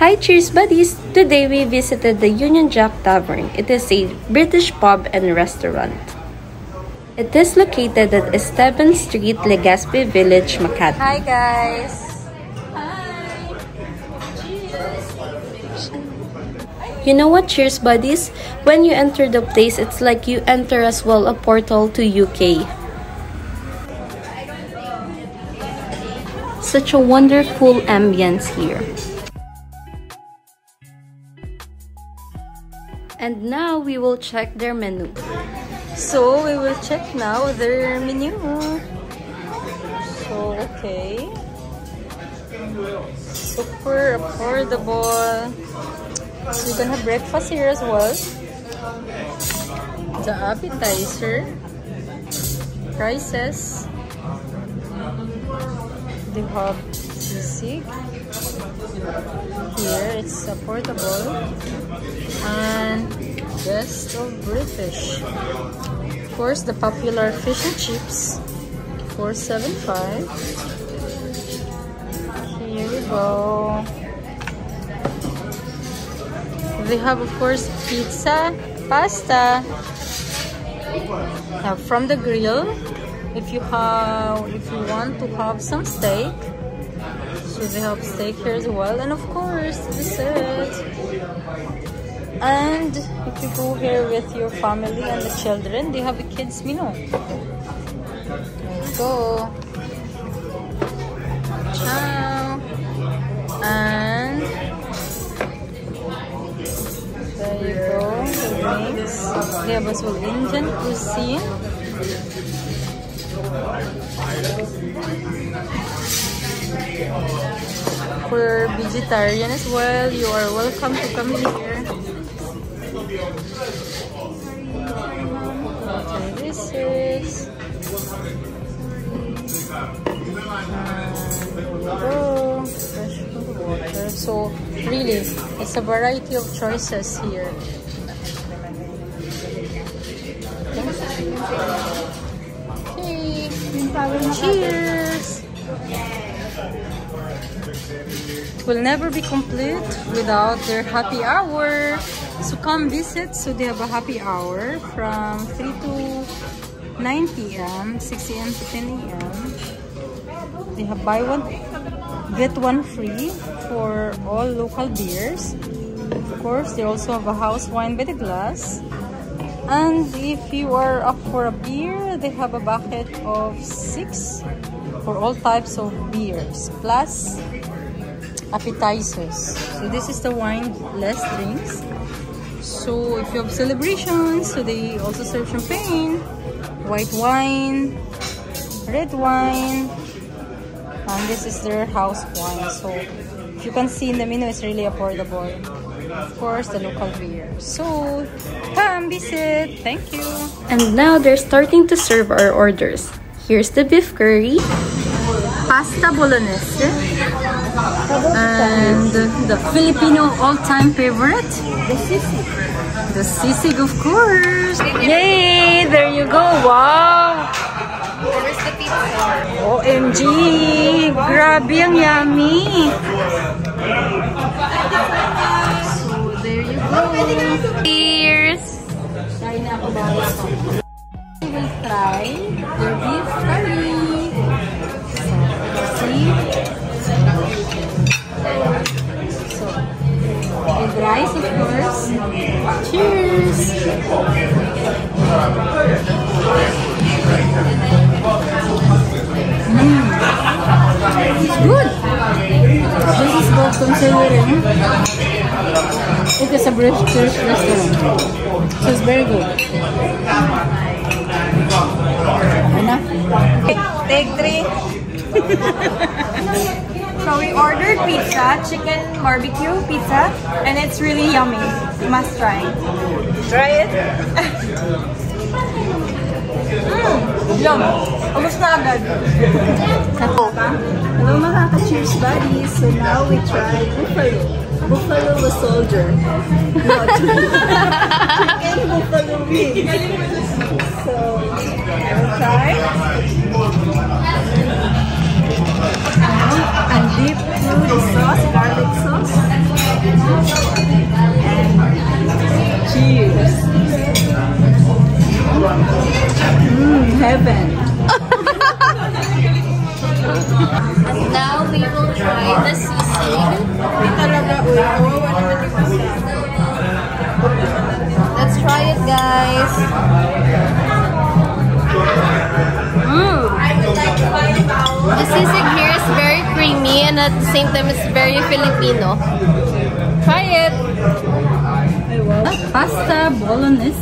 Hi Cheers buddies! Today we visited the Union Jack Tavern. It is a British pub and restaurant. It is located at Esteban Street, Legazpi Village, Makati. Hi guys! Hi! You know what, cheers buddies? When you enter the place, it's like you enter as well a portal to UK. Such a wonderful ambience here. And now we will check their menu. So we will check now their menu. So okay. Super affordable. So you can have breakfast here as well. The appetizer. Prices. They have. Here it's affordable. And best of British. Of course, the popular fish and chips. 475. Here we go. We have, of course, pizza, pasta. Now, from the grill, if you have, if you want to have some steak, they have steak here as well, and of course, dessert. And if you go here with your family and the children, they have a kids menu. You go. Ciao. And there you go. The drinks. They have as well Indian cuisine. For vegetarian as well, you are welcome to come here. This is. Uh. So really, it's a variety of choices here. Okay. Cheers! It will never be complete without their happy hour. So come visit. So they have a happy hour from 3 to 9 p.m., 6 a.m. to 10 a.m. They have buy one, get one free for all local beers. Of course, they also have a house wine by the glass. And if you are up for a beer, they have a bucket of six for all types of beers, plus appetizers. So this is the wine less drinks. So if you have celebrations, so they also serve champagne, white wine, red wine, and this is their house wine. So if you can see in the menu, it's really affordable. Of course, the local beer. So come visit. Thank you. And now they're starting to serve our orders. Here's the beef curry, Pasta bolognese, and the Filipino all-time favorite, the sisig. the sisig, of course. Yay! There you go. Wow! Where's the pizza? OMG! Grabe ang yummy! So, there you go. Cheers! Try na ako bawal We will try your beef curry. So, see? Rice, of course. Cheers! Mm. It's good. This is called consigliere. It is a British restaurant. So it's very good. Enough. Take three. so we ordered pizza, chicken barbecue pizza, and it's really yummy. You must try. Try it. Mmm, yum. Ubus na agad. Hello mga ka-cheers buddies! So now we try buffalo. Buffalo was soldier. No, chicken buffalo wing. So, I'll try. Uh-huh. and dip through the sauce, garlic sauce. And cheers. Mmm, heaven. And now we will try the seasoning. At the same time it's very Filipino. Try it! Ah, pasta bolognese.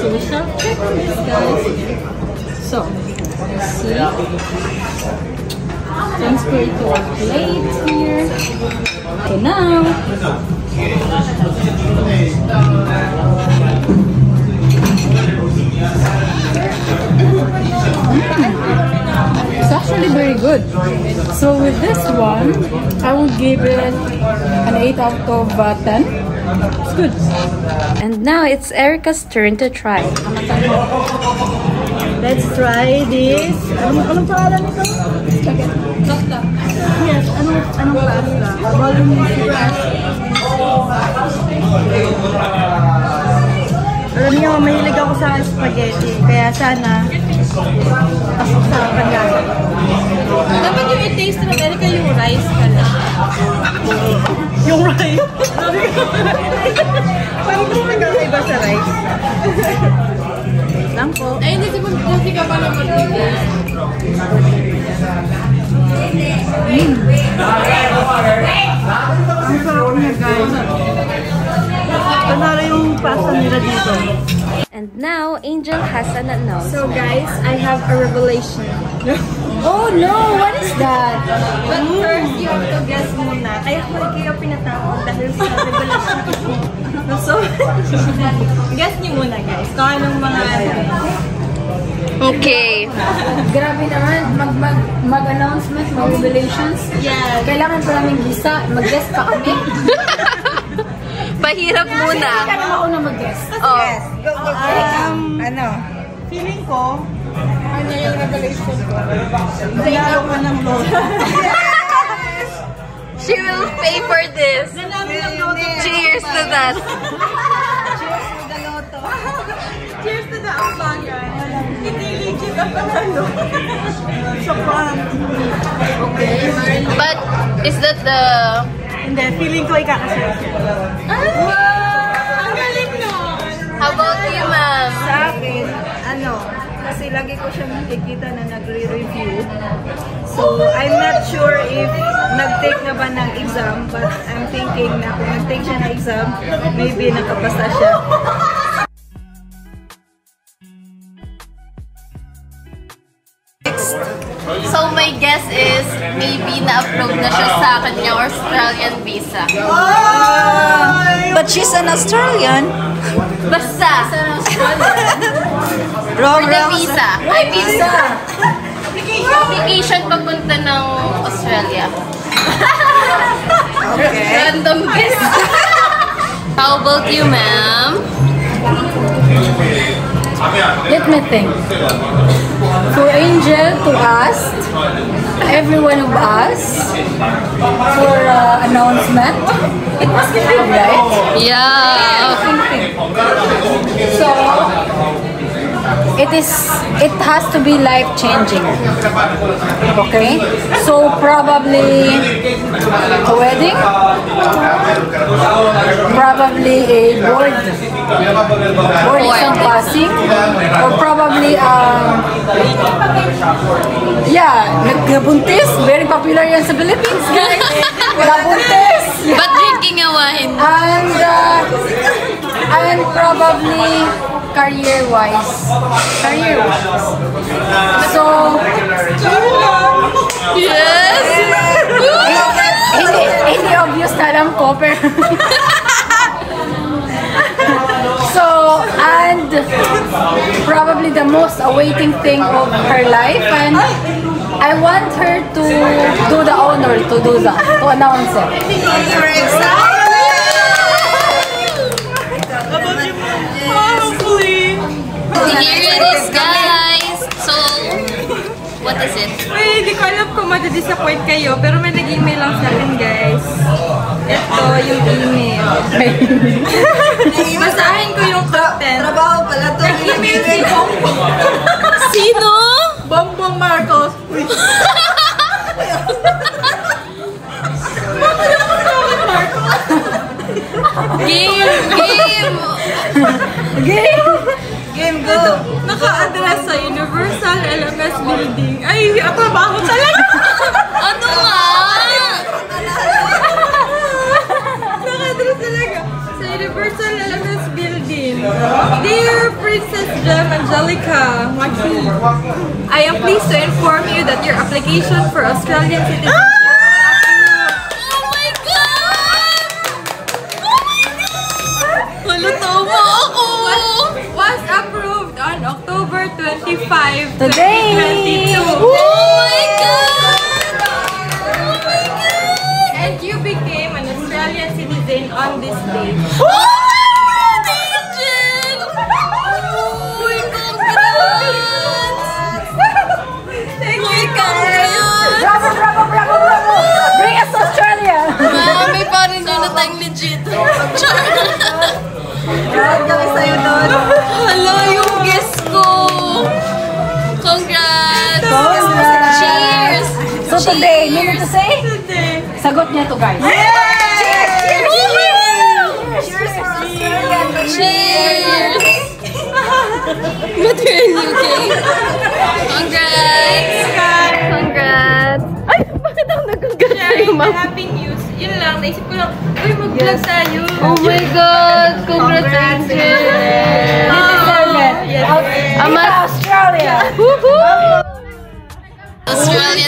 So we shall check this, guys. So, see. Transfer it to our plate here. So now, It's actually very good. So with this one, I would give it an 8 out of uh, 10. It's good. And now it's Erica's turn to try. Let's try this. Anong, anong pangalan nito? Yes, anong, anong pasta? Bolognese pasta. Alam niyo, mahilig ako sa spaghetti. Kaya sana, pasok sa panlasa. Dapat yung i-taste ng Erica yung rice ka lang. Yung rice. Parang hindi nagkakaiba sa rice. Lang po. Ay, hindi si Hindi ka pala magbigay. Ang sarap niya, guys. Panara yung pasta nila dito. And now, Angel has an announcement. So guys, I have a revelation. Oh no! What is that? But first, you have to guess muna. Kaya ko kayo pinatawag dahil sa revelation ko. So, guess niyo muna guys. Kung anong mga... Okay. Grabe naman, mag, mag, mag-announcement, mag-revelations. Yes. Kailangan pa namin visa, mag-guest pa kami. Pahirap muna. Kaya naman ako na mag-guest. Oh. Um, ano? Feeling ko, Ano yung revelation ko? Naglalaro ka ng lola. She will pay for this. Cheers to that. Cheers to the ambangan. Hindi legit ang panalo. Sa prank. But is that the Hindi, feeling ko ikakasaya siya. Kasi lagi ko siya nakikita na nagre-review. So, I'm not sure if nag-take na ba ng exam, but I'm thinking na kung nag-take siya ng exam, maybe nakapasa siya. So my guess is maybe na-approve na siya sa kanyang Australian visa. But she's an Australian. Basta. Wrong, For the visa. Ay, visa. Application papunta ng Australia. Okay. Random guess. How about you, ma'am? Let me think. For Angel to us, every one of us, for uh, announcement, it must be right? Yeah. So, it is, it has to be life changing. Okay? So, probably a wedding, probably a board, board exam passing, or probably, um, yeah, nagbuntis, very popular yan sa Philippines, guys. Nabuntis. But drinking awahin. And uh, and probably career-wise. Career-wise. So, Yes! hindi, hindi obvious na alam ko, pero... so, and probably the most awaiting thing of her life, and I want her to do the honor to do that, to announce it. Hopefully! It? Uy, hindi ko alam kung madidisappoint kayo, pero may nag-email lang sa akin, guys. Ito yung email. Basahin ko yung content. Trabaho pala to. Nag-email si Bongbong. Sino? Bongbong Marcos. Uy. Game! Game! Game go! Naka-address sa Rizal LMS Building. Ay, ang trabaho talaga! ano nga? Nakadress talaga. Sa Universal LMS Building. Dear Princess Gem Angelica Joaquin, I am pleased to inform you that your application for Australian citizenship 25, Today! 2022. Oh my God! Oh my God! And you became an Australian citizen on this day. Oh my God, Angel! Oh my congrats! Thank My So today, meaning to say, Today. sagot niya to guys. Cheers for Australia. Cheers! But you're in UK. Congrats! Congrats! Ay, bakit ako nag-congrats the happy news. Yun lang, naisip ko lang, uy, mag-vlog tayo. Oh my God! Congrats, Angel! Yes. Ama, Australia! Australian citizen.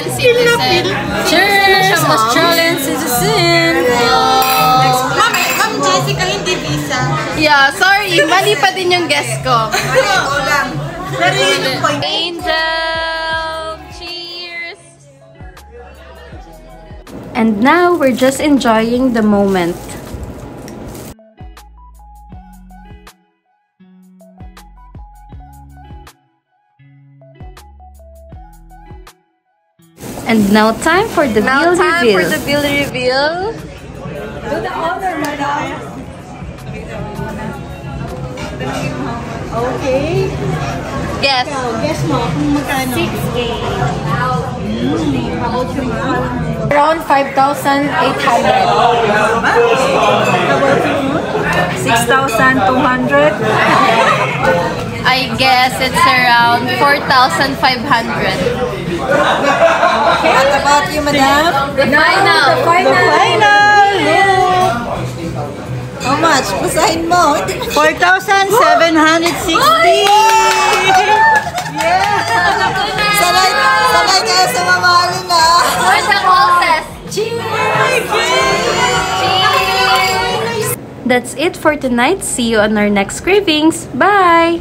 Yeah, sorry. Mali pa din yung guest ko. Pero yun yung point. Angel! Cheers! And now we're just enjoying the moment. And now time for the Now bill time reveal. for the bill reveal. Do the honor, madam. Okay. Yes. Ikaw, guess mo kung magkano. 6K. Around 5,800. 6,200. I guess it's around 4,500. What about you, madam? The final. The final! Basahin mo. 4,760! Yeah! Sanay, sanay kayo sa mamahalin na. For the hostess. Cheers! That's it for tonight. See you on our next cravings. Bye!